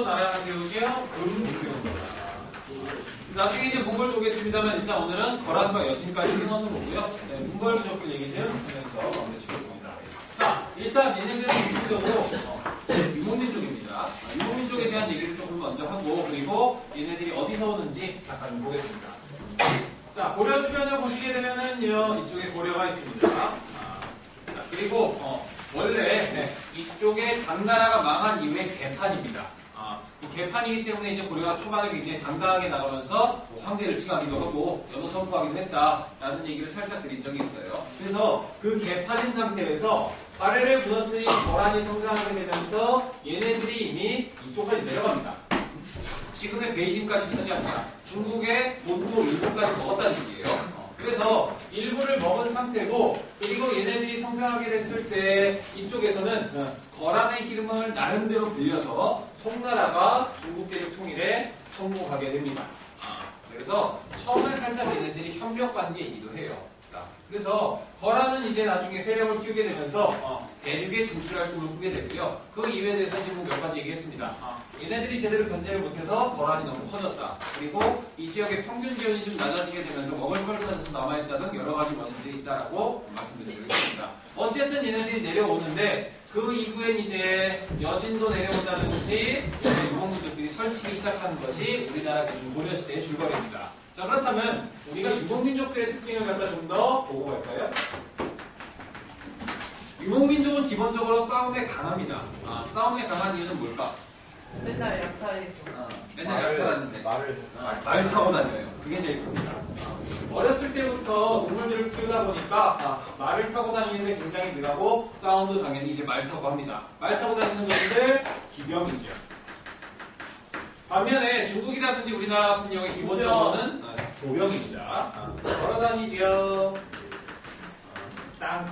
나라가 되오지요. 금국이 옵니다. 나중에 이제 문벌도 오겠습니다만 일단 오늘은 거란과 여진까지 끊어서 보고요. 네, 문벌 부족을 얘기 좀 하면서 마무리 치겠습니다. 자, 일단 얘네들은 기본적으로 어, 유목민족입니다. 아, 유목민족에 대한 얘기를 조금 먼저 하고 그리고 얘네들이 어디서 오는지 잠깐 좀 보겠습니다. 자, 고려 주변을 보시게 되면은요, 이쪽에 고려가 있습니다. 아, 자, 그리고 어, 원래 네, 이쪽에 당나라가 망한 이후에 개판입니다. 개판이기 때문에 이제 고려가 초반에 굉장히 당당하게 나가면서 뭐 황제를 칭하기도 하고 연호 선포하기도 했다라는 얘기를 살짝 드린 적이 있어요. 그래서 그 개판인 상태에서 아래를 무너뜨린 거란이 성장하게 되면서 얘네들이 이미 이쪽까지 내려갑니다. 지금의 베이징까지 차지합니다. 중국의 본토 일부까지 먹었다는 얘기예요. 어, 그래서 일부를 먹은 상태고 그리고 얘네들이 성장하게 됐을 때 이쪽에서는 어, 거란의 기름을 나름대로 빌려서 송나라가 중국 대륙 통일에 성공하게 됩니다. 아, 그래서 처음에 살짝 얘네들이 협력 관계이기도 해요. 자, 그래서 거란은 이제 나중에 세력을 키우게 되면서 어, 대륙에 진출할 꿈을 꾸게 되고요. 그 이유에 대해서 이제 뭐몇 가지 얘기했습니다. 아, 얘네들이 제대로 견제를 못해서 거란이 너무 커졌다. 그리고 이 지역의 평균 기온이 좀 낮아지게 되면서 먹을 걸 찾아서 남아있다는 여러 가지 원인들이 있다라고 말씀드리겠습니다. 어쨌든 얘네들이 내려오는데 그 이후엔 이제 여진도 내려온다든지 유목민족들이 설치기 시작하는 것이 우리나라 기준 고려시대의 줄거리입니다. 자 그렇다면 우리가 유목민족들의 특징을 갖다 좀 더 보고 갈까요? 유목민족은 기본적으로 싸움에 강합니다. 아, 싸움에 강한 이유는 뭘까? 맨날 약탈해서 아, 맨날 약탈하는데 말을 아, 말 타고 다녀요. 그게 제일 큽니다. 어렸을 때부터 동물들을 키우다 보니까 아, 말을 타고 다니는데 굉장히 늘하고 싸움도 당연히 이제 말 타고 합니다. 말 타고 다니는 것인데 기병이죠. 반면에 중국이라든지 우리나라 같은 경우에 기본적으로는 아, 도병입니다. 아, 걸어다니죠. 아.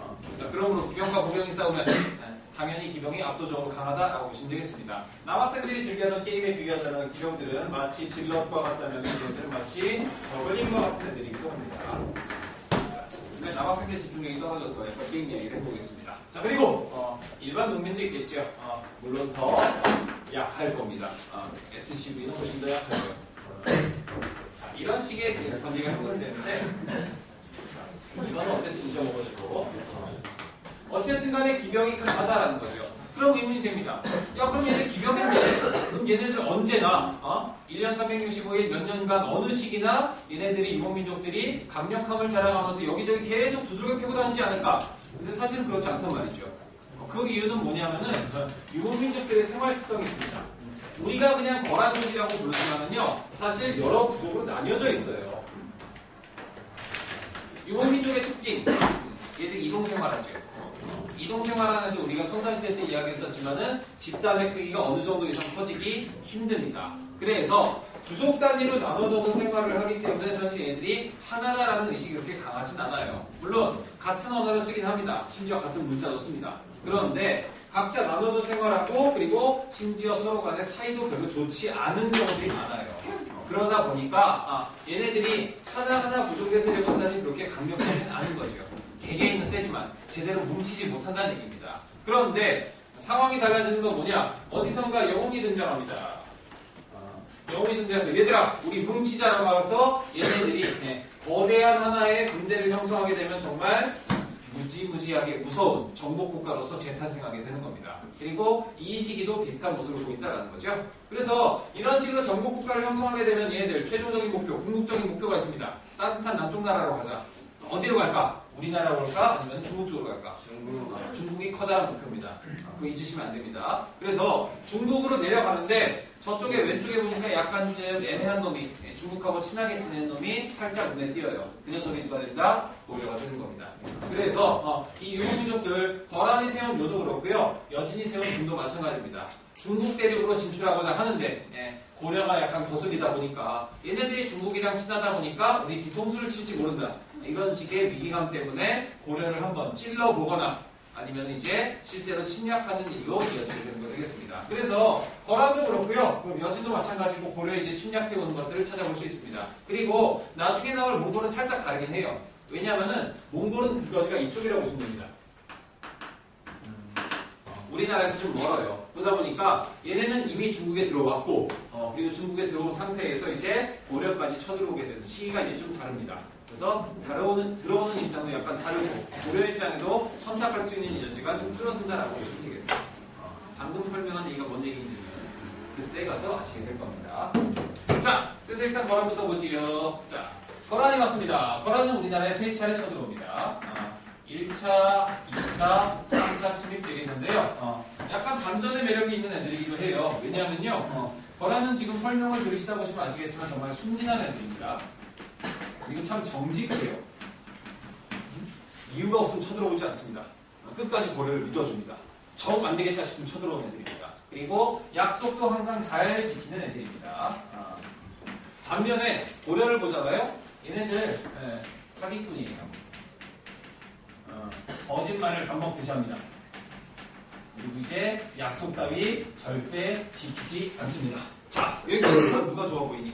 어, 자, 그러므로 기병과 보병이 싸우면 아, 당연히 기병이 압도적으로 강하다라고 보시면 되겠습니다. 남학생들이 즐겨하던 게임에 비교하자면 기병들은 마치 질럿과 같다면 기병들은 마치 저글링과 같은 애들이기도 합니다. 자, 근데 남학생들 집중력이 떨어져서 약간 게임 이야기를 해보겠습니다. 자 그리고 어, 일반 농민도 있겠죠. 어, 물론 더 약할 겁니다. 어, SCV는 훨씬 더 약하고요. 자, 이런 식의 그 관계가 형성되는데 자, 이건 어쨌든 잊어먹으시고 어쨌든 간에 기병이 강하다라는 거죠. 그럼 의문이 됩니다. 야, 그럼 얘네 기병인데, 그럼 얘네들 언제나, 어? 1년 365일 몇 년간 어느 시기나 얘네들이 유목민족들이 강력함을 자랑하면서 여기저기 계속 두들겨 패고 다니지 않을까? 근데 사실은 그렇지 않단 말이죠. 어, 그 이유는 뭐냐면은, 어, 유목민 족들의 생활 특성이 있습니다. 우리가 그냥 거란족이라고 부르지만은요, 사실 여러 부족으로 나뉘어져 있어요. 유목민족의 특징, 얘들 이동생활하죠. 이동생활하는데 우리가 선사시대 때 이야기했었지만은 집단의 크기가 어느 정도 이상 커지기 힘듭니다. 그래서 부족 단위로 나눠져서 생활을 하기 때문에 사실 얘들이 하나다라는 의식이 그렇게 강하진 않아요. 물론 같은 언어를 쓰긴 합니다. 심지어 같은 문자도 씁니다. 그런데 각자 나눠서 생활하고 그리고 심지어 서로 간의 사이도 별로 좋지 않은 경우들이 많아요. 그러다 보니까 아, 얘네들이 하나하나 세력은 사실 그렇게 강력하진 않은 거죠. 개개인은 세지만 제대로 뭉치지 못한다는 얘기입니다. 그런데 상황이 달라지는 건 뭐냐? 어디선가 영웅이 등장합니다. 어, 영웅이 등장해서 얘들아 우리 뭉치자라고 하서 얘네들이 네, 거대한 하나의 군대를 형성하게 되면 정말 무지무지하게 무서운 정복국가로서 재탄생하게 되는 겁니다. 그리고 이 시기도 비슷한 모습을 보인다는 거죠. 그래서 이런 식으로 정복국가를 형성하게 되면 얘네들 최종적인 목표, 궁극적인 목표가 있습니다. 따뜻한 남쪽 나라로 가자. 어디로 갈까? 우리나라 올까? 아니면 중국 쪽으로 갈까? 중국 아, 중국이 커다란 목표입니다. 아, 그거 잊으시면 안 됩니다. 그래서 중국으로 내려가는데 저쪽에 왼쪽에 보니까 약간 좀 애매한 놈이 예, 중국하고 친하게 지내는 놈이 살짝 눈에 띄어요. 그 녀석이 누가 된다? 고려가 되는 겁니다. 그래서 어, 이 유목민족들 거란이 세운 묘도 그렇고요. 여진이 세운 군도 마찬가지입니다. 중국 대륙으로 진출하고자 하는데 예, 고려가 약간 거슬리다 보니까 얘네들이 중국이랑 친하다 보니까 우리 뒤통수를 칠지 모른다. 이런 식의 위기감 때문에 고려를 한번 찔러보거나 아니면 이제 실제로 침략하는 일로 이어지게 되는 거 되겠습니다. 그래서 거란도 그렇고요. 그럼 여진도 마찬가지고 고려에 이제 침략해 오는 것들을 찾아볼 수 있습니다. 그리고 나중에 나올 몽골은 살짝 다르긴 해요. 왜냐하면은 몽골은 그거지가 이쪽이라고 보시면 됩니다. 우리나라에서 좀 멀어요. 그러다 보니까 얘네는 이미 중국에 들어왔고, 어, 그리고 중국에 들어온 상태에서 이제 고려까지 쳐들어오게 되는 시기가 이제 좀 다릅니다. 그래서 들어오는, 들어오는 입장도 약간 다르고, 고려 입장에도 선택할 수 있는 여지가 좀 줄어든다라고 보시면 되겠네요. 어, 방금 설명한 얘기가 뭔 얘기인지는 그때 가서 아시게 될 겁니다. 자, 그래서 일단 거란부터 보지요. 자, 거란이 왔습니다. 거란은 우리나라에 세 차례 쳐들어옵니다. 아, 1차, 2차, 3차 침입되겠는데요. 어, 약간 반전의 매력이 있는 애들이기도 해요. 왜냐하면요. 어, 거란은 지금 설명을 들으시다 보시면 아시겠지만 정말 순진한 애들입니다. 그리고 참 정직해요. 이유가 없으면 쳐들어오지 않습니다. 어, 끝까지 고려를 믿어줍니다. 정 안 되겠다 싶으면 쳐들어오는 애들입니다. 그리고 약속도 항상 잘 지키는 애들입니다. 아, 반면에 고려를 보잖아요. 얘네들 예, 사기꾼이에요. 어, 거짓말을 반복듯이 합니다. 그리고 이제 약속 따위 절대 지키지 않습니다. 자, 여기까지 누가 좋아 보이니?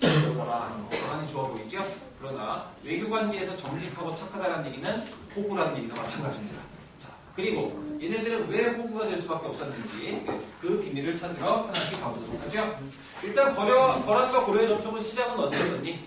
거란, 거란이 좋아 보이죠? 그러나 외교 관계에서 정직하고 착하다는 얘기는 호구라는 얘기가 마찬가지입니다. 자, 그리고 얘네들은 왜 호구가 될 수밖에 없었는지 그 비밀을 찾으러 하나씩 가보도록 하죠. 일단 거려, 거란과 고려의 접촉은 시작은 어디였었니?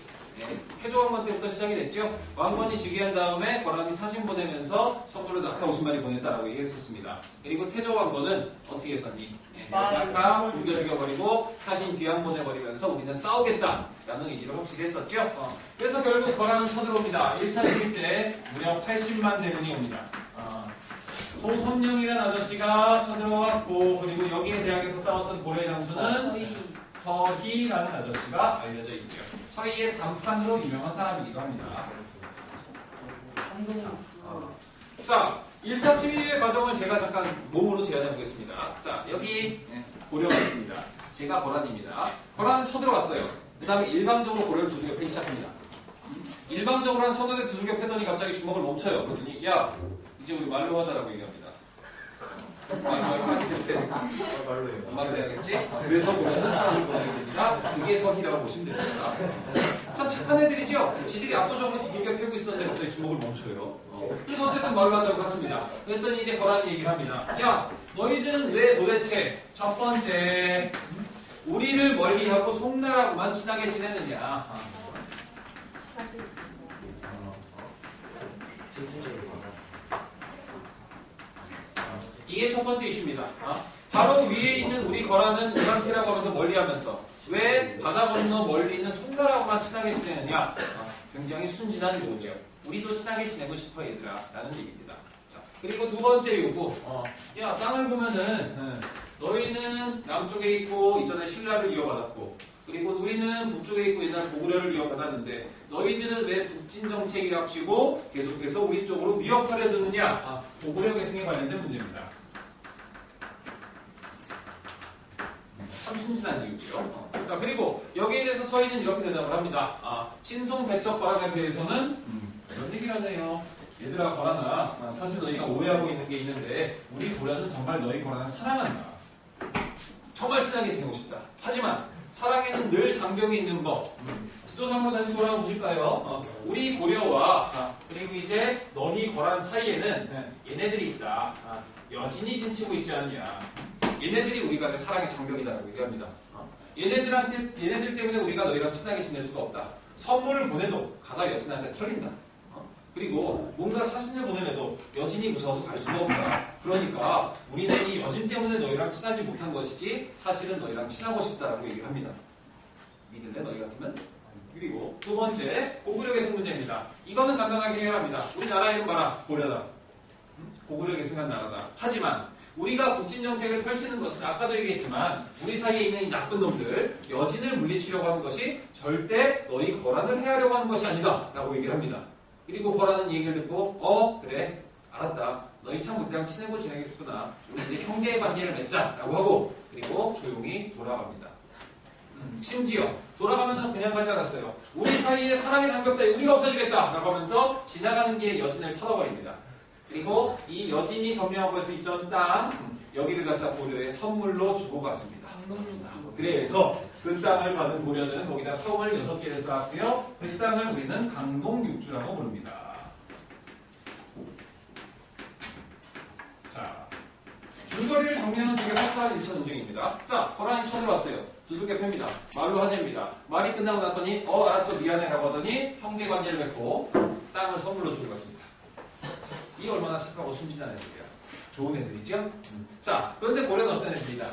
네, 태조왕건 때부터 시작이 됐죠. 왕건이 즉위한 다음에 거란이 사신 보내면서 선물로 낙타 50마리 보냈다라고 얘기했었습니다. 그리고 태조왕건은 어떻게 했었니? 네, 낙타 굶겨 죽여버리고 사신 귀양 보내버리면서 우리는 싸우겠다라는 의지를 확실히 했었죠. 어, 그래서 결국 거란은 쳐들어옵니다. 1차 침입 때 무려 80만 대군이 옵니다. 어, 소선영이라는 아저씨가 쳐들어왔고 그리고 여기에 대항해서 싸웠던 고려 장수는 거의 서희라는 아저씨가 알려져 있고요. 서희의 단판으로 유명한 사람이기도 합니다. 자, 1차 침입의 과정을 제가 잠깐 몸으로 제안해 보겠습니다. 자, 여기 예, 고려가 있습니다. 제가 거란입니다. 거란은 쳐들어왔어요. 그 다음에 일방적으로 고려를 두들겨 패기 시작합니다. 일방적으로 한 서너 대 두들겨 패더니 갑자기 주먹을 멈춰요. 그러더니 야, 이제 우리 말로 하자라고 얘기합니다. 말, 말로 말로 해요. 말을 해야겠지? 그래서 고려는 사람을 보내게 됩니다. 그게 서기라고 보시면 됩니다. 참 착한 애들이죠? 지들이 압도적으로 두들겨 패고 있었는데 갑자기 주먹을 멈춰요. 어. 그래서 어쨌든 말로 하자고 했습니다. 그랬더니 이제 거란이 얘기를 합니다. 야, 너희들은 왜 도대체 첫 번째 우리를 멀리하고 송나라하고만 친하게 지내느냐? 아, 이게 첫 번째 이슈입니다. 어? 바로 위에 있는 우리 거란은 우랑키라고 하면서 멀리하면서 왜 바다 건너 멀리 있는 송나라하고만 친하게 지내느냐? 어, 굉장히 순진한 요구죠. 우리도 친하게 지내고 싶어 얘들아 라는 얘기입니다. 자, 그리고 두 번째 요구 어, 야 땅을 보면은 어, 너희는 남쪽에 있고 이전에 신라를 이어받았고 그리고 우리는 북쪽에 있고 옛날 고구려를 이어받았는데 너희들은 왜 북진 정책이랍시고 계속해서 우리 쪽으로 위협하려 드느냐? 아, 고구려 계승에 관련된 문제입니다. 참 순진한 이유죠. 어. 자, 그리고 여기에 대해서 서희는 이렇게 대답을 합니다. 아, 친송 배척 거란에 대해서는 음, 이런 얘기를 하네요. 얘들아 거란아, 아, 사실 너희가 오해하고 있는 게 있는데 우리 고려는 정말 너희 거란을 사랑한다. 정말 친하게 지내고 싶다. 하지만 사랑에는 늘 장벽이 있는 법. 음, 지도상으로 다시 돌아가 보실까요? 어, 우리 고려와 아, 그리고 이제 너희 거란 사이에는 예, 얘네들이 있다. 아, 여진이 진치고 있지 않냐. 얘네들이 우리가 사랑의 장벽이다라고 얘기합니다. 어, 얘네들한테 얘네들 때문에 우리가 너희랑 친하게 지낼 수가 없다. 선물을 보내도 가다 여진한테 털린다. 어, 그리고 뭔가 사진을 보내려도 여진이 무서워서 갈 수가 없다. 그러니까 우리는 이 여진 때문에 너희랑 친하지 못한 것이지 사실은 너희랑 친하고 싶다라고 얘기를 합니다. 믿을래 너희 같으면? 그리고 두 번째 고구려 계승 문제입니다. 이거는 간단하게 해결합니다. 우리나라 이름 봐라 고려다. 음? 고구려 계승한 나라다. 하지만 우리가 국진 정책을 펼치는 것은 아까도 얘기했지만 우리 사이에 있는 이 나쁜 놈들 여진을 물리치려고 하는 것이 절대 너희 거란을 해하려고 하는 것이 아니다 라고 얘기를 합니다. 그리고 거란은 이 얘기를 듣고 어 그래 알았다 너희 참 우리랑 지내게 좋구나 우리 이제 형제의 관계를 맺자 라고 하고 그리고 조용히 돌아갑니다. 음, 심지어 돌아가면서 그냥 가지 않았어요. 우리 사이에 장벽 따위 우리가 없어지겠다 라고 하면서 지나가는 길에 여진을 털어버립니다. 그리고 이 여진이 점령하고 해서 있던 땅 음, 여기를 갖다 고려에 선물로 주고 갔습니다. 그래서 그 땅을 받은 고려는 거기다 성을 여섯 개를 쌓았고요. 그 땅을 우리는 강동육주라고 부릅니다. 자, 줄거리를 정리하는 되게 화사한 1차 논쟁입니다. 자, 거란이 쳐들어왔어요. 두들겨 팹니다. 말로 하재입니다. 말이 끝나고 났더니 어 알았어 미안해 라고 하더니 형제 관계를 맺고 땅을 선물로 주고 갔습니다. 이 얼마나 착하고 순진한 애들이야. 좋은 애들이죠? 음. 자, 그런데 고려는 어떤 애들이다?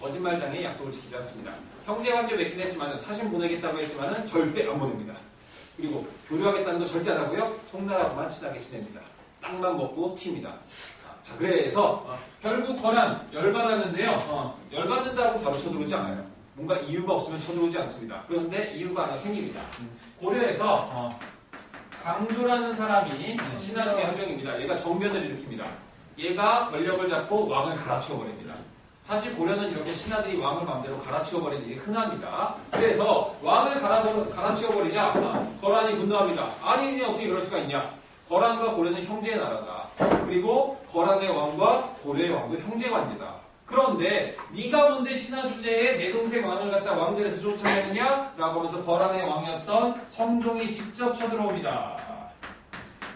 거짓말장에 약속을 지키지 않습니다. 형제 관계 맺긴 했지만 사실 보내겠다고 했지만 절대 안 보냅니다. 그리고 교류하겠다는 거 절대 안 하고요. 송나라하고만 친하게 지냅니다. 땅만 먹고 튑니다. 자, 그래서 어, 결국 거란 열받았는데요. 어, 열받는다고 바로 쳐들어오지 않아요. 뭔가 이유가 없으면 쳐들어오지 않습니다. 그런데 이유가 하나 생깁니다. 고려에서 어, 강조라는 사람이 신하 중에 한 명입니다. 얘가 정변을 일으킵니다. 얘가 권력을 잡고 왕을 갈아치워 버립니다. 사실 고려는 이렇게 신하들이 왕을 마음대로 갈아치워 버리는 일이 흔합니다. 그래서 왕을 갈아, 갈아치워 버리자 거란이 분노합니다. 아니 어떻게 그럴 수가 있냐? 거란과 고려는 형제의 나라다. 그리고 거란의 왕과 고려의 왕도 형제 관계다. 그런데 네가 뭔데 신하 주제에 내 동생 왕을 갖다 왕들에서 쫓아내느냐? 라고 하면서 거란의 왕이었던 성종이 직접 쳐들어옵니다.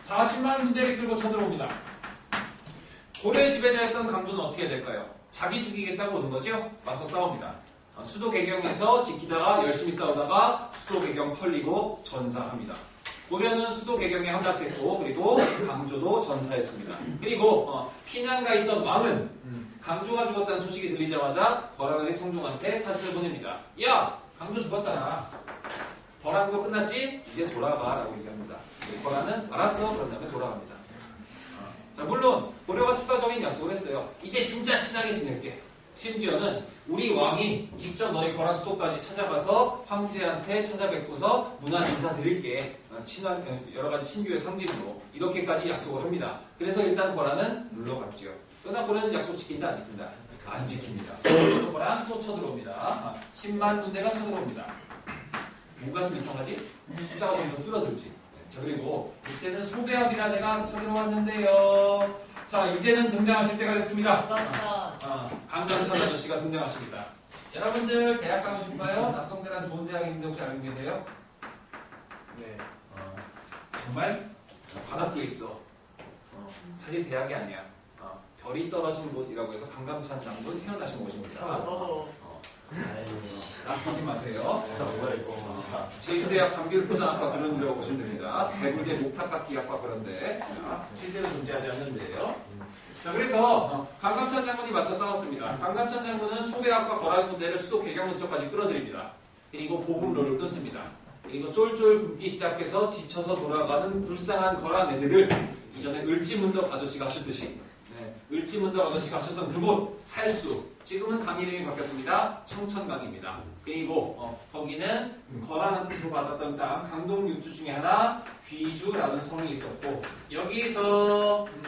40만 군대를 끌고 쳐들어옵니다. 고려의 지배자였던 강조는 어떻게 될까요? 자기 죽이겠다고 오는 거죠? 맞서 싸웁니다. 어, 수도 개경에서 지키다가 열심히 싸우다가 수도 개경 털리고 전사합니다. 고려는 수도 개경에 함락했고 그리고 강조도 전사했습니다. 그리고 어, 피난가 있던 왕은 강조가 죽었다는 소식이 들리자마자 거란의 성종한테 사실을 보냅니다. 야 강조 죽었잖아. 거란도 끝났지? 이제 돌아가 라고 얘기합니다. 거란은 알았어 그런 다음에 돌아갑니다. 자, 물론 고려가 추가적인 약속을 했어요. 이제 진짜 친하게 지낼게. 심지어는 우리 왕이 직접 너희 거란 수도까지 찾아가서 황제한테 찾아뵙고서 문안 인사 드릴게. 어, 친한 어, 여러 가지 신규의 상징으로 이렇게까지 약속을 합니다. 그래서 일단 거란은 물러갔죠. 그러나 고려는 약속 지킨다 안 지킨다? 안 지킵니다. 거란 또 쳐들어옵니다. 아, 10만 군대가 쳐들어옵니다. 뭔가 좀 이상하지? 숫자가 점점 줄어들지. 자 그리고 이때는 소배합이라는 애가 쳐들어왔는데요. 자 이제는 등장하실 때가 됐습니다. 아, 강전천 아저씨가 등장하십니다. 여러분들 대학 가고 싶어요? 낙성대란 좋은 대학인데 혹시 알고 계세요? 네. 어, 정말 바닥에 있어. 어, 사실 대학이 아니야. 어, 별이 떨어진 곳이라고 해서 강감찬 장군 태어나신 곳입니다. 어. 아끼지 마세요. 진짜 뭐야 이거. 제주대학 감귤포장 학과 그런 데라고 보시면 됩니다. 대구대 목탁깎이학과 그런데 자, 실제로 존재하지 않는데요. 자 그래서 어, 강감찬 장군이 맞서 싸웠습니다. 강감찬 장군은 소배학과 거란 군대를 수도 개경 근처까지 끌어들입니다. 그리고 보급로를 끊습니다. 그리고 쫄쫄 굶기 시작해서 지쳐서 돌아가는 불쌍한 거란 애들을 이전에 을지문덕 아저씨가 하셨듯이 네, 을지문덕 아저씨가 하셨던 그곳 살수 지금은 강 이름이 바뀌었습니다. 청천강입니다. 그리고 어, 거기는 거란한테 주받았던 땅 강동 육주 중에 하나 귀주라는 성이 있었고 여기서 음,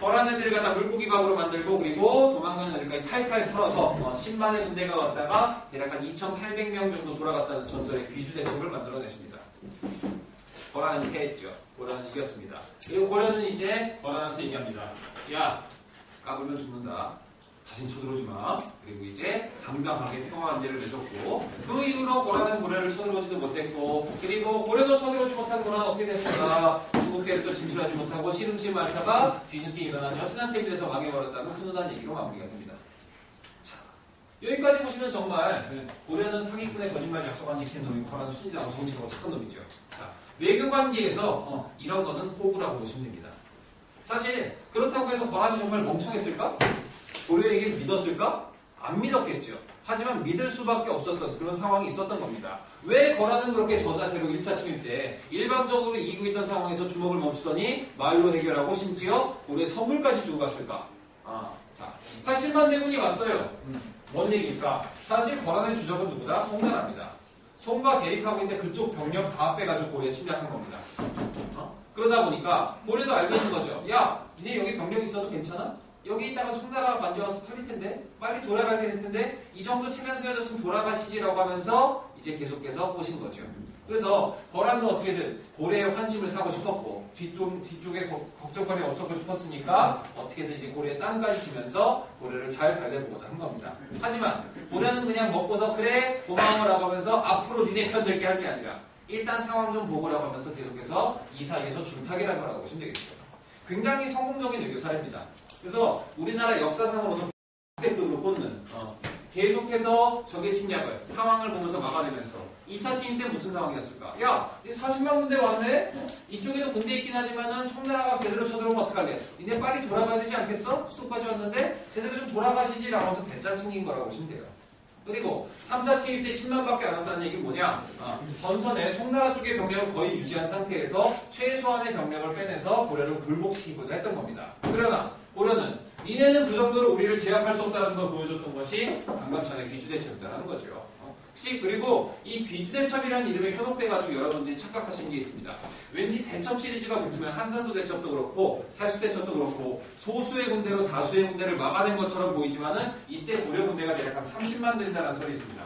거란 애들을 갖다 물고기 밥으로 만들고 그리고 도망가는 애들까지 탈탈 털어서 어, 10만의 군대가 왔다가 대략 한 2,800명 정도 돌아갔다는 전설의 귀주 대첩을 만들어내십니다. 거란은 패했죠. 고려는 이겼습니다. 그리고 고려는 이제 거란한테 얘기합니다. 야 까불면 죽는다. 다신 쳐들어오지 마. 그리고 이제 당당하게 평화한대를 맺었고 그 이후로 고려는 고려를 쳐들어오지도 못했고 그리고 고려도 쳐들어오지 못한 고려는 어떻게 됐습니까? 중국대를 또 진출하지 못하고 시름시 말다가 뒤늦게 일어난 여친한 테이블에서 망해버렸다는 훈훈한 얘기로 마무리가 됩니다. 자, 여기까지 보시면 정말 고려는 사기꾼의 거짓말 약속 안 지키는 놈이고 고려는 순진하고 정치하고 착한 놈이죠. 자, 외교 관계에서 어, 이런 거는 호구라고 보시면 됩니다. 사실 그렇다고 해서 거란이 정말 멍청했을까? 고려 얘기를 믿었을까? 안 믿었겠죠. 하지만 믿을 수밖에 없었던 그런 상황이 있었던 겁니다. 왜 거라는 그렇게 저자세로 1차 침입 때 일방적으로 이기고 있던 상황에서 주먹을 멈추더니 말로 해결하고 심지어 우리의 선물까지 주고 갔을까? 아, 자, 80만 대군이 왔어요. 뭔 얘기일까? 사실 거란의 주적은 누구다? 송나라입니다. 송과 대립하고 있는데 그쪽 병력 다 빼가지고 고려에 침략한 겁니다. 어? 그러다 보니까 고려도 알고 있는 거죠. 야, 니네 여기 병력 있어도 괜찮아? 여기 있다가 송나라가 만져와서 털릴 텐데 빨리 돌아가게 될 텐데 이 정도 치면 수여졌으면 돌아가시지라고 하면서 이제 계속해서 꼬신 거죠. 그래서 거란도 어떻게든 고래의 환심을 사고 싶었고 뒤쪽, 뒤쪽에 거- 걱정거리 없었고 싶었으니까 어떻게든 이제 고래의 땅까지 주면서 고래를 잘 달래보고자 한 겁니다. 하지만 고래는 그냥 먹고서 그래 고마워라고 하면서 앞으로 니네 편 들게 할 게 아니라 일단 상황 좀 보고라고 하면서 계속해서 이 사이에서 줄타기라고 하라고 보시면 되겠죠. 굉장히 성공적인 외교사입니다. 그래서 우리나라 역사상으로도 대급으로 꽂는 어, 계속해서 적의 침략을 상황을 보면서 막아내면서 2차 침입 때 무슨 상황이었을까? 야, 이 40만 군대 왔네? 이쪽에도 군대 있긴 하지만은 총나라가 제대로 쳐들어오면 어떡할래? 니네 빨리 돌아가야 되지 않겠어? 수도까지 왔는데 제대로 좀 돌아가시지라고 해서 배짱 튕긴 거라고 보시면 돼요. 그리고 3차 침입 때 10만밖에 안 왔다는 얘기는 뭐냐? 아, 전선에 송나라 쪽의 병력을 거의 유지한 상태에서 최소한의 병력을 빼내서 고려를 굴복시키고자 했던 겁니다. 그러나 고려는 니네는 그 정도로 우리를 제압할 수 없다는 걸 보여줬던 것이 전에 귀주대첩이라는 거죠. 어, 혹시 그리고 이 귀주대첩이라는 이름에 현혹돼가지고 여러분들이 착각하신 게 있습니다. 왠지 대첩 시리즈가 붙으면 한산도 대첩도 그렇고 살수 대첩도 그렇고 소수의 군대로 다수의 군대를 막아낸 것처럼 보이지만은 이때 고려 군대가 대략 한 30만 된다는 설이 있습니다.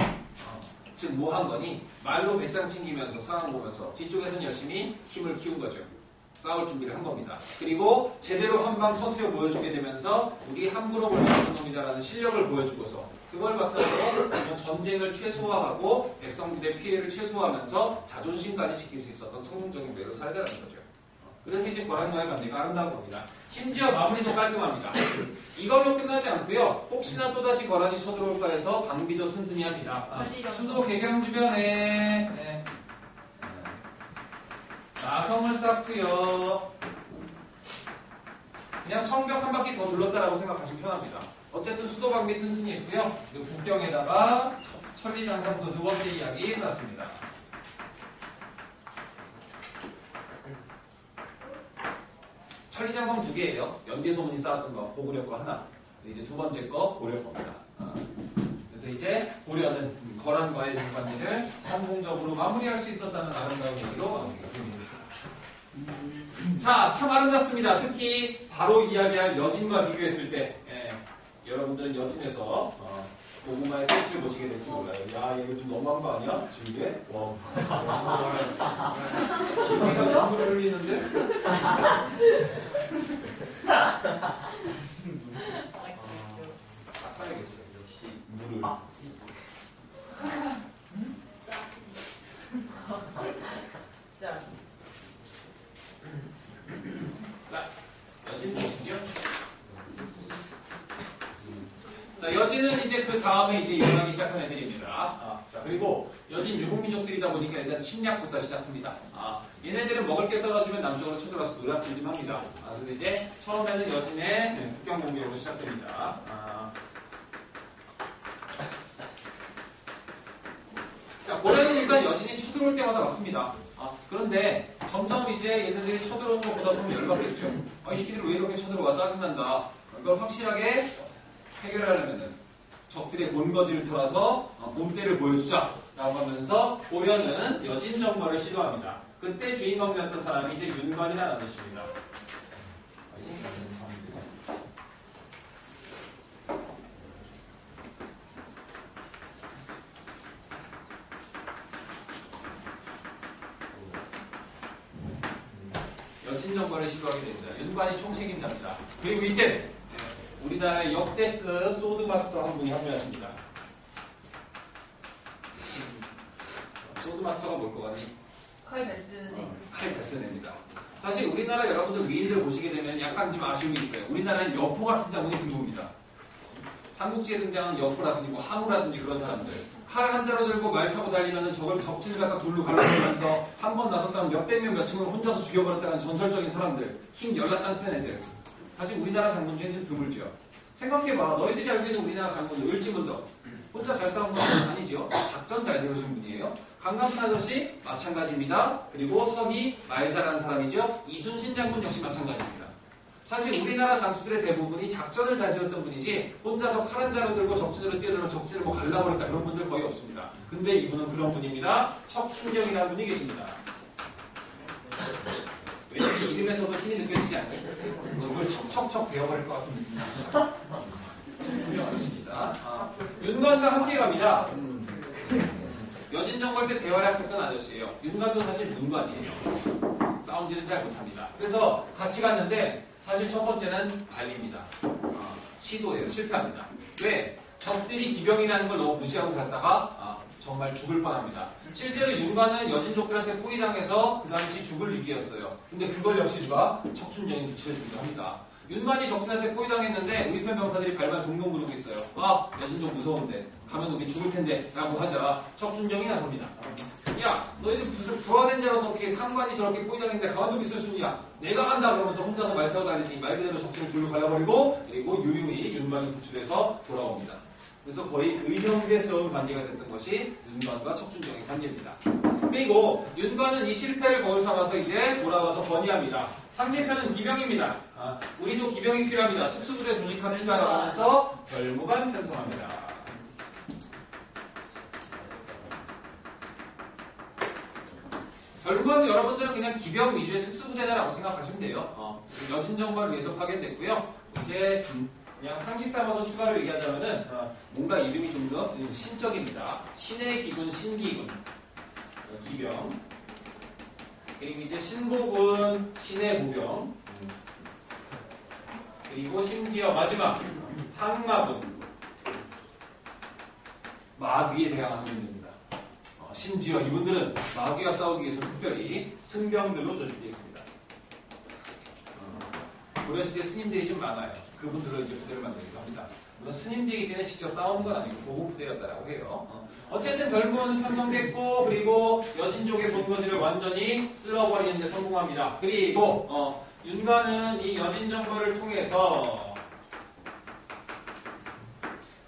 어, 즉뭐 한 거니 말로 배짱 튕기면서 상황 보면서 뒤쪽에서는 열심히 힘을 키운 거죠. 싸울 준비를 한 겁니다. 그리고 제대로 한방 터트려 보여주게 되면서 우리 함부로 볼수 없는 놈이다라는 실력을 보여주고서 그걸 바탕으로 전쟁을 최소화하고 백성들의 피해를 최소화하면서 자존심까지 지킬 수 있었던 성공적인 배로 살아가는 거죠. 그래서 이제 거란과의 관계가 아름다운 겁니다. 심지어 마무리도 깔끔합니다. 이걸로 끝나지 않고요. 혹시나 또다시 거란이 쳐들어올까 해서 방비도 튼튼히 합니다. 아, 수도 개경 주변에 네. 나성을 쌓고요. 그냥 성벽 한 바퀴 더 둘렀다라고 생각하시면 편합니다. 어쨌든 수도 방비 튼튼히 했고요. 그리고 북경에다가 천리장성도 두 번째 이야기 쌓습니다. 천리장성 두 개예요. 연개소문이 쌓았던 거 고구려 거 하나. 이제 두 번째 거 고려 겁니다. 아. 그래서 이제 고려는 거란과의 관계를 성공적으로 마무리할 수 있었다는 아름다운 얘기로 마무리가 됩니다. 자, 참 아름답습니다. 특히 바로 이야기할 여진과 비교했을 때 예, 여러분들은 여진에서 어, 고구마의 끝을 보시게 될지 몰라요. 야, 이거 좀 너무한 거 아니야? 지우개? 와. 지우개가 눈물을 흘리는데? 닦아야겠어요. 역시 물을. 자, 여진 보시죠. 자, 여진은 이제 그 다음에 이제 일어나기 시작한 애들입니다. 아, 자, 그리고 여진 유목민족들이다 보니까 일단 침략부터 시작합니다. 아, 얘네들은 먹을 게 떨어지면 남쪽으로 쳐들어와서 노략질 좀 합니다. 아, 그래서 이제 처음에는 여진의 네, 국경 공격으로 시작됩니다. 아. 자, 고래는 일단 여진이 쳐들어올 때마다 맞습니다. 아, 그런데 점점 이제 얘네들이 쳐들어오는 것보다 좀 열받겠죠. 아, 이 새끼들 왜 이렇게 쳐들어와 짜증난다. 이걸 확실하게 해결하려면은 적들의 본거지를 털어서 어, 본때를 보여주자. 라고 하면서 고려는 여진 정벌을 시도합니다. 그때 주인공이었던 사람이 이제 윤관이라는 뜻입니다. 여진 정벌을 시도하게 됩니다. 윤관이 총책임자입니다. 그리고 이때 예, 우리나라의 역대급 소드마스터 한 분이 합류하십니다. 소드마스터가 뭘 것 같니? 칼 잘 쓰는 애. 칼잘 쓰는 애입니다. 사실 우리나라 여러분들 위인들 보시게 되면 약간 좀 아쉬움이 있어요. 우리나라는 여포 같은 장군이 드뭅니다. 삼국지에 등장하는 여포라든지 뭐 항우라든지 그런 사람들 칼 한 자로 들고 말 타고 달리면은 저걸 적진을 갖다 둘로 갈라놓으면서 한 번 나섰다면 몇백 명 몇천 명 혼자서 죽여버렸다는 전설적인 사람들 힘 열라짱 센 애들 사실 우리나라 장군 중에 좀 드물죠. 생각해봐. 너희들이 알고 있는 우리나라 장군 을지문덕. 혼자 잘 싸운 건 아니죠. 작전 잘 세우신 분이에요. 강감사 아저씨 마찬가지입니다. 그리고 서기 말 잘하는 사람이죠. 이순신 장군 역시 마찬가지입니다. 사실 우리나라 장수들의 대부분이 작전을 잘 세웠던 분이지 혼자서 칼한 자루 들고 적진으로 뛰어들면 적진을 뭐 갈라버렸다 그런 분들 거의 없습니다. 근데 이분은 그런 분입니다. 척춘경이라는 분이 계십니다. 왠지 이름에서도 힘이 느껴지지 않나요? 저걸 척척척 배워버릴 것 같은 느낌. 척춘경이십니다. 아, 윤관과 함께 갑니다. 여진정 걸 때 대화를 했던 아저씨예요. 윤관도 사실 문관이에요. 싸움질은 잘 못합니다. 그래서 같이 갔는데 사실 첫 번째는 발립니다. 어, 시도예요. 실패합니다. 왜? 적들이 기병이라는 걸 너무 무시하고 갔다가 아, 정말 죽을 뻔합니다. 실제로 윤관은 여진족들한테 포위당해서 그 당시 죽을 위기였어요. 근데 그걸 역시 누가 척춘령이 부추겨주기도 합니다. 윤관이 적신한테 포위당했는데 우리 편 병사들이 발만 동동 구르고 있어요. 아 여진족 무서운데 가면 우리 죽을 텐데 라고 하자 척춘령이 나섭니다. 야 너희들 무슨 부하된 자로서 어떻게 상관이 저렇게 포위당했는데 가만두고 있을 수 있냐 내가 간다 그러면서 혼자서 말 타고 다니지 말 그대로 적진을 둘로 갈라버리고 그리고 유유히 윤관이 구출해서 돌아옵니다. 그래서 거의 의형제스러운 관계가 됐던 것이 윤관과 척춘정의 관계입니다. 그리고 윤관은 이 실패를 거울 삼아서 이제 돌아와서 건의합니다. 상대편은 기병입니다. 아, 우리도 기병이 필요합니다. 특수부대 조직합시다라고 하면서 별무관 편성합니다. 별무관은 여러분들은 그냥 기병 위주의 특수부대다라고 생각하시면 돼요. 어, 여진정관을 위해서 파견됐고요. 이제 그냥 상식 삼아서 추가로 얘기하자면은 어, 뭔가 이름이 좀 더 신적입니다. 신의 기군, 신기군, 어, 기병. 그리고 이제 신보군, 신의 보병. 그리고 심지어 마지막 항마군, 마귀에 대항하는 분입니다. 어, 심지어 이분들은 마귀와 싸우기 위해서 특별히 승병들로 조직되어 있습니다. 어, 고려시대 스님들이 좀 많아요. 그분들로 이제 부대를 만들기도 합니다. 물론 스님들이기 때문에 직접 싸우는 건 아니고 보호부대였다라고 해요. 어. 어쨌든 별무원은 편성됐고 그리고 여진족의 본거지를 완전히 쓸어버리는 데 성공합니다. 그리고 어, 윤관은 이 여진 정거를 통해서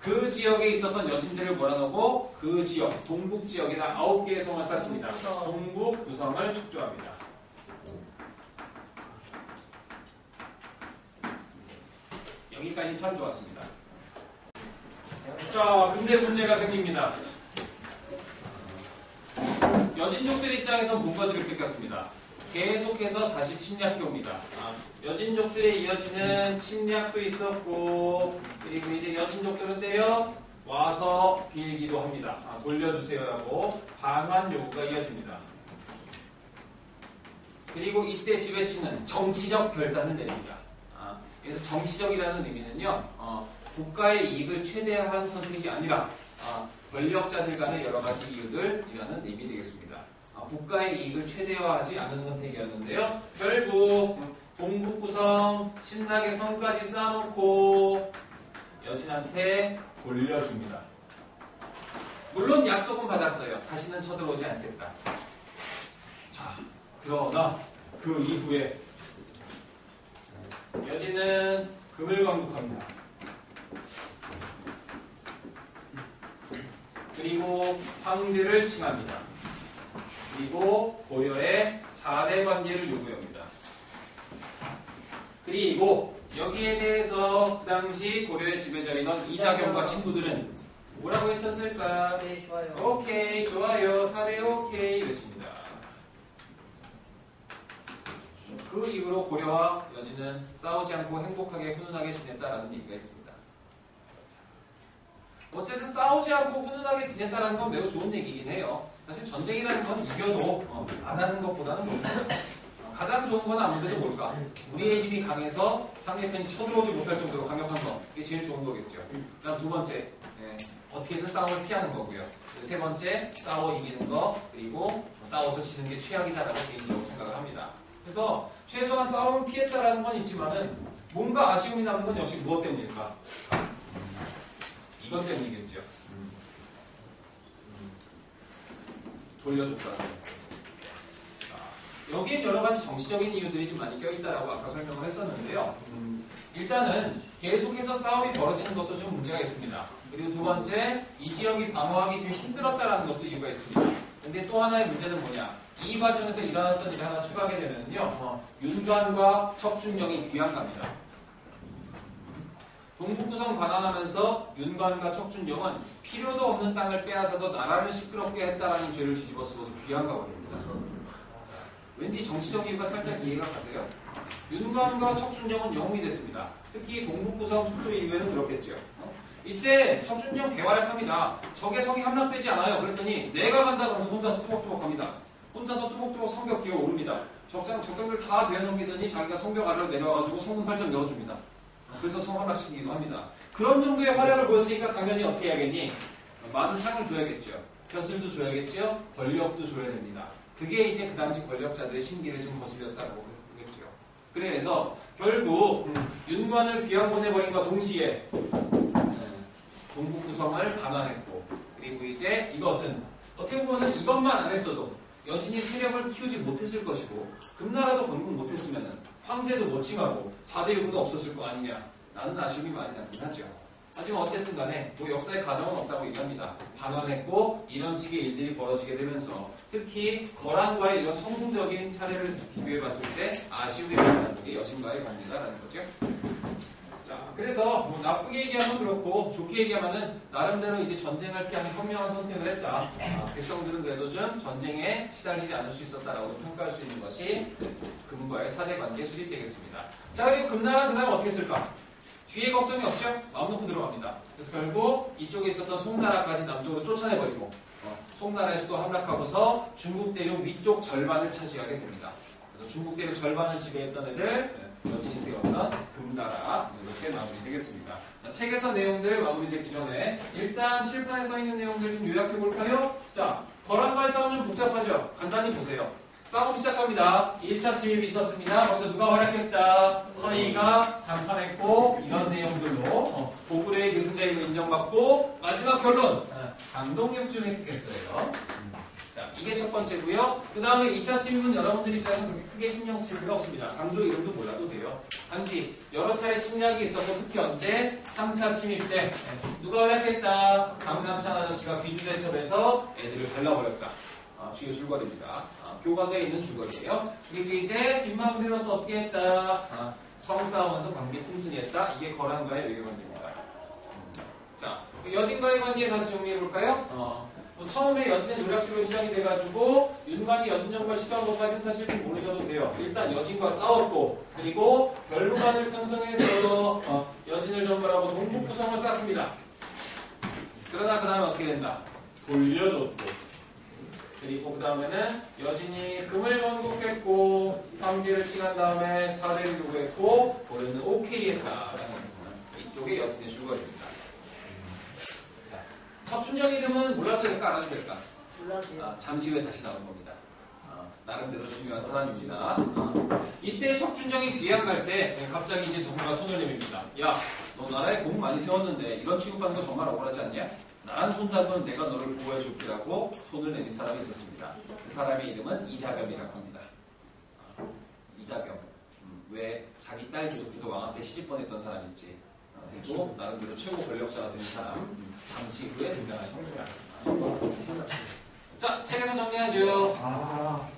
그 지역에 있었던 여진들을 몰아넣고 그 지역, 동북 지역에다 아홉 개의 성을 쌓습니다. 동북 구성을 축조합니다. 여기까지 참 좋았습니다. 자, 근데 문제가 생깁니다. 여진족들 입장에서 문거지를 뺏겼습니다. 계속해서 다시 침략해 옵니다. 아, 여진족들에 이어지는 침략도 있었고, 그리고 이제 여진족들은 때려 와서 빌기도 합니다. 아, 돌려주세요라고 반환 요구가 이어집니다. 그리고 이때 지배층은 정치적 결단을 내립니다. 아, 그래서 정치적이라는 의미는요, 어, 국가의 이익을 최대화한 선택이 아니라 아, 권력자들 간의 여러 가지 이익을 이라는 의미 되겠습니다. 아, 국가의 이익을 최대화하지 않은 선택이었는데요. 결국 동북구성 신나게 성까지 쌓아놓고 여진한테 돌려줍니다. 물론 약속은 받았어요. 다시는 쳐들어오지 않겠다. 자, 그러나 그 이후에 여진은 금을 광복합니다. 그리고 황제를 칭합니다. 그리고 고려의 4대 관계를 요구합니다. 그리고 여기에 대해서 그 당시 고려의 지배자이던 이자경과 친구들은 뭐라고 외쳤을까? 네, 좋아요. 오케이, 좋아요. 4대 오케이 외칩니다. 그 이후로 고려와 여진은 싸우지 않고 행복하게 훈훈하게 지냈다라는 얘기가 있습니다. 어쨌든 싸우지 않고 훈훈하게 지냈다는 건 매우 좋은 얘기긴 해요. 사실 전쟁이라는 건 이겨도 어, 안 하는 것보다는 뭐 어, 가장 좋은 건 아무래도 뭘까? 우리의 힘이 강해서 상대편이 쳐들어오지 못할 정도로 강력한 거. 이게 제일 좋은 거겠죠. 그다음 두 번째, 예, 어떻게든 싸움을 피하는 거고요. 세 번째, 싸워 이기는 거. 그리고 싸워서 지는 게 최악이다라고 개인적으로 생각을 합니다. 그래서 최소한 싸움을 피했다라는 건 있지만은 뭔가 아쉬움이 남는 건 역시 무엇 때문일까? 이것 때문이겠죠. 돌려줬다. 자, 여기엔 여러 가지 정치적인 이유들이 좀 많이 껴있다라고 아까 설명을 했었는데요. 음, 일단은 계속해서 싸움이 벌어지는 것도 좀 문제가 있습니다. 그리고 두 번째, 이 지역이 방어하기 좀 힘들었다라는 것도 이유가 있습니다. 근데 또 하나의 문제는 뭐냐? 이 과정에서 일어났던 일을 하나 추가하게 되면요. 어, 윤관과 척준영이 귀양갑니다. 동북구성 반환하면서 윤관과 척준영은 필요도 없는 땅을 빼앗아서 나라를 시끄럽게 했다라는 죄를 뒤집어 쓰고 귀양가 버립니다. 왠지 정치적 이유가 살짝 이해가 가세요? 윤관과 척준영은 영웅이 됐습니다. 특히 동북구성 축조 이후에는 그렇겠죠. 어? 이때 척준영 개활을 합니다. 적의 성이 함락되지 않아요. 그랬더니 내가 간다 그러면서 혼자서 투벅투벅 합니다. 혼자서 투벅투벅 성벽 기어 오릅니다. 적장, 적장들 다 내어넘기더니 자기가 성벽 아래로 내려와가지고 성문 활짝 열어줍니다. 그래서 성함락시키기도 합니다. 그런 정도의 활약을 보였으니까 당연히 어떻게 해야겠니? 많은 상을 줘야겠죠. 벼슬도 줘야겠죠. 권력도 줘야 됩니다. 그게 이제 그 당시 권력자들의 심기를 좀 거슬렸다고 보겠죠. 그래서 결국 음, 윤관을 귀양 보내버림과 동시에 음, 동북구성을 반환했고 그리고 이제 이것은 어떻게 보면 이것만 안 했어도 여진이 세력을 키우지 못했을 것이고 금나라도 건국 못했으면 황제도 못 칭하고 4대 유구도 없었을 거 아니냐 나는 아쉬움이 많이 남긴 하죠. 하지만 어쨌든 간에 뭐 역사의 가정은 없다고 얘기합니다. 반환했고 이런 식의 일들이 벌어지게 되면서 특히 거란과의 이런 성공적인 사례를 비교해 봤을 때 아쉬움이 많이 남는 게 여신과의 관계다라는 거죠. 자, 그래서 뭐 나쁘게 얘기하면 그렇고 좋게 얘기하면은 나름대로 이제 전쟁을 피하는 현명한 선택을 했다. 아, 백성들은 그래도 좀 전쟁에 시달리지 않을 수 있었다라고 평가할 수 있는 것이 금과의 사대 관계 수립되겠습니다. 자, 그리고 금나라 그 다음 어떻게 했을까? 뒤에 걱정이 없죠? 마음 놓고 들어갑니다. 그래서 결국 이쪽에 있었던 송나라까지 남쪽으로 쫓아내버리고 어, 송나라의 수도 함락하고서 중국 대륙 위쪽 절반을 차지하게 됩니다. 그래서 중국 대륙 절반을 지배했던 애들 네, 여진이 세웠던 금나라 이렇게 마무리되겠습니다. 자, 책에서 내용들 마무리되기 전에 일단 칠판에 써 있는 내용들 좀 요약해 볼까요? 자, 거란과의 싸움 좀 복잡하죠? 간단히 보세요. 싸움 시작합니다. 1차 침입이 있었습니다. 먼저 누가 활약했다? 서희가 단판했고 이런 내용들로 어, 고구려의 계승자임을 인정받고 마지막 결론 어, 강동육중 획득했어요. 자, 이게 첫 번째고요. 그 다음에 2차 침입은 여러분들 입장에서 그렇게 크게 신경 쓸 필요 없습니다. 강조 이름도 몰라도 돼요. 단지 여러 차례 침략이 있었고 특히 언제 3차 침입 때 네, 누가 활약했다? 강남찬 아저씨가 귀주대첩에서 애들을 갈라버렸다. 아, 주요 줄거리입니다. 아, 교과서에 있는 줄거리예요. 그리고 이제 뒷마무리로서 어떻게 했다? 아, 성싸우면서 관계 틈순이했다. 이게 거란과의 외교관계입니다. 음. 자, 그 여진과의 관계 다시 정리해 볼까요? 어, 뭐 처음에 여진의 노략질로 시작이 돼가지고 윤관이 여진정과 시도한 것까지는 사실 좀 모르셔도 돼요. 일단 여진과 싸웠고 그리고 결부관을 편성해서 어, 여진을 전발하고 동북 구성을 쌌습니다. 그러나 그 다음에 어떻게 된다? 돌려줬고 그리고 그 다음에는 여진이 금을 건국했고 황제를 칭한 다음에 사대를 요구했고 고려는 오케이 했다라는 이쪽에 여진의 줄거리입니다. 자, 척춘령 이름은 몰라도 될까 알아도 될까? 몰라도요. 아, 잠시 후에 다시 나올 겁니다. 아, 나름대로 중요한 사람입니다. 아, 이때 척준정이 귀양 갈때 갑자기 이제 누군가 손을 내밉니다. 야, 너 나라에 공 많이 세웠는데 이런 취급받는 거 정말 억울하지 않냐? 나란 손잡으면 내가 너를 구해줄게라고 손을 내민 사람이 있었습니다. 그 사람의 이름은 이자겸이라고 합니다. 아, 이자겸. 음, 왜 자기 딸 기독해서 왕한테 시집 보냈던 사람 있지? 아, 그리고 나름대로 최고 권력자가 된 사람 음, 잠시 후에 등장할 겁니다. 자, 책에서 정리하죠. 아,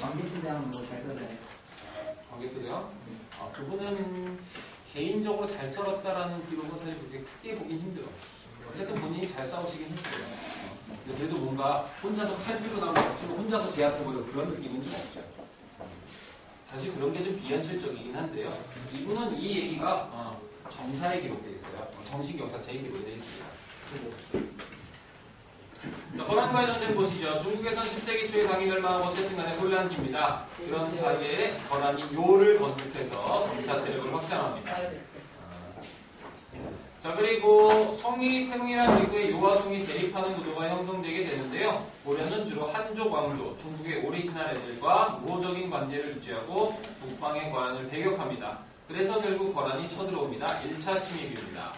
관계팀장 뭐잘 써네. 관객들이요. 아, 그분은 개인적으로 잘 썰었다라는 기록은 사실 그렇게 크게 보긴 힘들어. 어쨌든 본인이 잘 싸우시긴 했어요. 어, 근데 그래도 뭔가 혼자서 나오고 지금 혼자서 제압해보려 그런 느낌은 좀 없죠. 사실 그런 게 좀 비현실적이긴 한데요. 이분은 이 얘기가 어, 정사에 기록되어 있어요. 어, 정식 역사책에 기록되어 있습니다. 자, 거란과의 전쟁 보시죠. 중국에선 10세기 초에 당이 멸망하고 어쨌든 간에 혼란기입니다. 그런 사이에 거란이 요를 건국해서 검사 세력을 확장합니다. 자, 그리고 송이, 태릉이라는 이후에 요와 송이 대립하는 구도가 형성되게 되는데요. 고려는 주로 한족 왕조, 중국의 오리지널 애들과 우호적인 관계를 유지하고 북방의 거란을 배격합니다. 그래서 결국 거란이 쳐들어옵니다. 1차 침입입니다.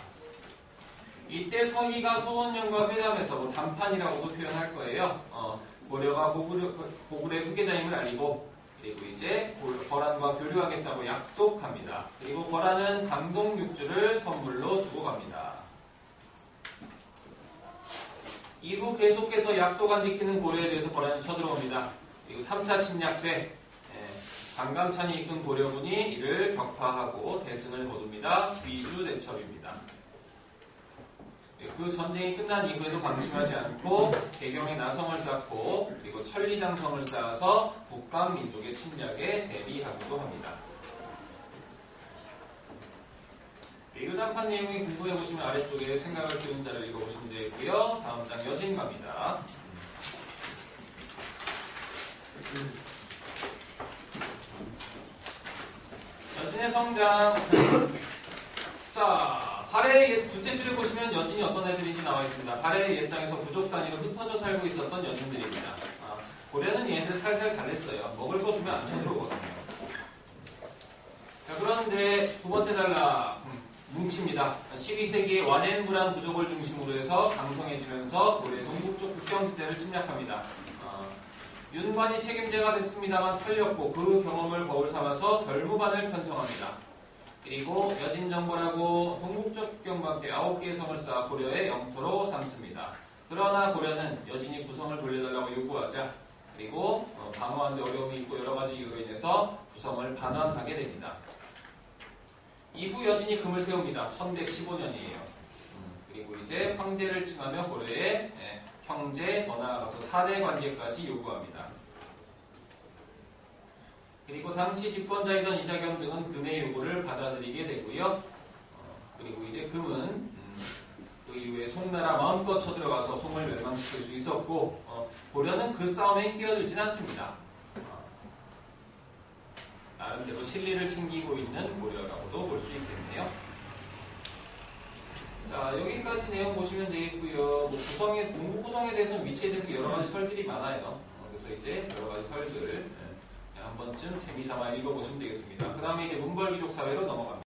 이때 서희가 소손녕과 회담에서 뭐 담판이라고도 표현할 거예요. 어, 고려가 고구려, 고구려의 후계자임을 알리고 그리고 이제 고- 거란과 교류하겠다고 약속합니다. 그리고 거란은 강동 육주를 선물로 주고 갑니다. 이후 계속해서 약속 안 지키는 고려에 대해서 거란이 쳐들어옵니다. 그리고 3차 침략 때 예, 강감찬이 이끈 고려군이 이를 격파하고 대승을 거둡니다. 위주 대첩입니다. 예, 그 전쟁이 끝난 이후에도 방심하지 않고 개경에 나성을 쌓고 그리고 천리장성을 쌓아서 북방 민족의 침략에 대비하기도 합니다. 리그 단판 내용이 궁금해 보시면 아래쪽에 생각을 키운 자를 읽어보시면 되겠고요. 다음 장 여진 갑니다. 여진의 성장. 자, 옛, 둘째 줄에 보시면 여진이 어떤 애들인지 나와 있습니다. 발의 옛 땅에서 부족 단위로 흩어져 살고 있었던 여진들입니다. 아, 고려는 얘네들 살살 달랬어요. 먹을 거 주면 안 쳐들어오거든요. 자, 그런데 두 번째 단락. 음, 뭉칩니다. 12세기에 완앤무란 부족을 중심으로 해서 강성해지면서 고려 동북쪽 국경지대를 침략합니다. 어, 윤관이 책임자가 됐습니다만 털렸고 그 경험을 거울 삼아서 별무반을 편성합니다. 그리고 여진정벌하고 동북쪽 국경밖에 9개의 성을 쌓아 고려의 영토로 삼습니다. 그러나 고려는 여진이 구성을 돌려달라고 요구하자 그리고 어, 방어하는데 어려움이 있고 여러 가지 이유로 인해서 구성을 반환하게 됩니다. 이후 여진이 금을 세웁니다. 1115년이에요. 그리고 이제 황제를 칭하며 고려의 예, 형제, 더 나아가서 4대 관제까지 요구합니다. 그리고 당시 집권자이던 이자겸 등은 금의 요구를 받아들이게 되고요. 어, 그리고 이제 금은 음, 그 이후에 송나라 마음껏 쳐들어가서 송을 멸망시킬 수 있었고 어, 고려는 그 싸움에 끼어들진 않습니다. 어, 나름대로 실리를 챙기고 있는 고려라고도 볼 수 있겠네요. 자 여기까지 내용 보시면 되겠고요. 뭐 구성의 공부 구성에 대해서 위치에 대해서 여러 가지 설들이 많아요. 어, 그래서 이제 여러 가지 설들 예, 한 번쯤 재미삼아 읽어보시면 되겠습니다. 그 다음에 이제 문벌 기록 사회로 넘어갑니다.